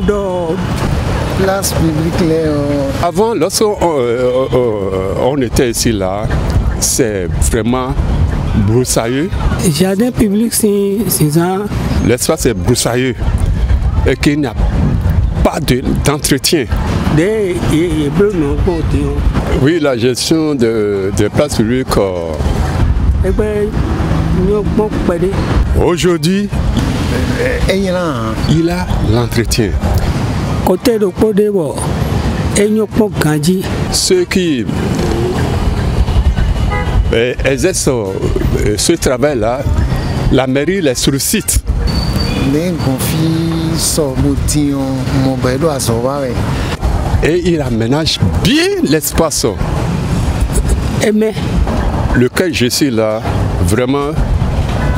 dɔ place publique là. euh, Avant, lorsqu'on euh, euh, on était ici, là, c'est vraiment broussailleux. jardin public si sisan L'espace est broussailleux et qu'il n'y a pas de- d'entretien. de Oui, la gestion de- euh, de aujourd'hui, ɛyina hàn. Il a l'entretien. kpɔ de ganji Ceux qui euh, exercent euh, ce travail-là, la mairie les sollicite. wɛ. et il aménage bien l'espace. Lequel je suis là, vraiment,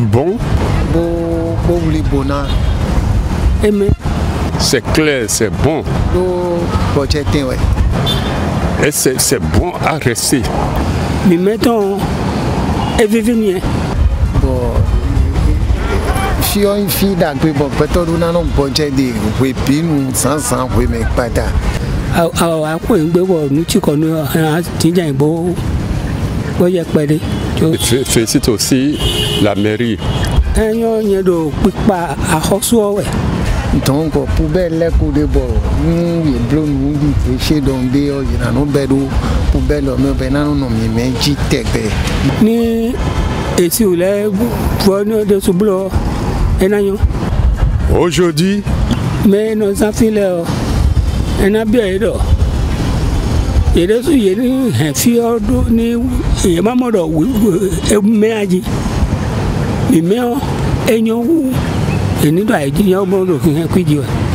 bon, ɛmɛ c'est clair, c'est bon. Et c'est c'est bon à rester. evivi miɛ bɔn fiɔ fi dàgbé bɔn pɛtɔ do nanu bɔtsɛ de wé binu sansan mɛ akɔ yin gbé bɔ nutsi kɔnu hɛn tidza yi bo gbɔdze ó yẹ pẹ̀lẹ́. fèsì tó sí la mairie. ẹyọ yẹn do pípa àkọsọ wẹ. donc poubelle lɛ ko de bɔ nu ye blo nu bi ke se dɔn de yɔ yina nu bɛ do poubelle mɛ bɛ nanu nɔ mi mɛ ji tɛ bɛ. ni esi o lɛ fɔ ne de su bulɔ ɛna yɔ. aujourd'hui. mais nɔ sanfin lɛ ɔ ɛna bien yɛ dɔ yɛrɛ so yɛ ne hɛfiɛ do ne yɛma mɔdɔ mɛa dzi mimɛɔ enyo wu enido ayi dzi yɛ mɔdɔ hɛ.